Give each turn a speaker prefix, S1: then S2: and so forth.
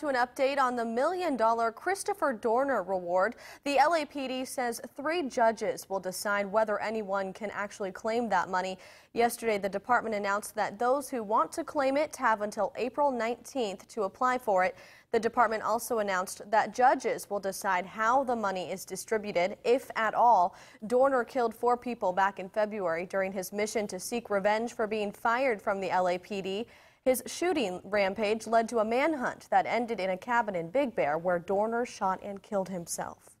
S1: To an update on the million dollar Christopher Dorner reward, the LAPD says three judges will decide whether anyone can actually claim that money. Yesterday, the department announced that those who want to claim it have until April 19th to apply for it. The department also announced that judges will decide how the money is distributed, if at all. Dorner killed four people back in February during his mission to seek revenge for being fired from the LAPD. His shooting rampage led to a manhunt that ended in a cabin in Big Bear where Dorner shot and killed himself.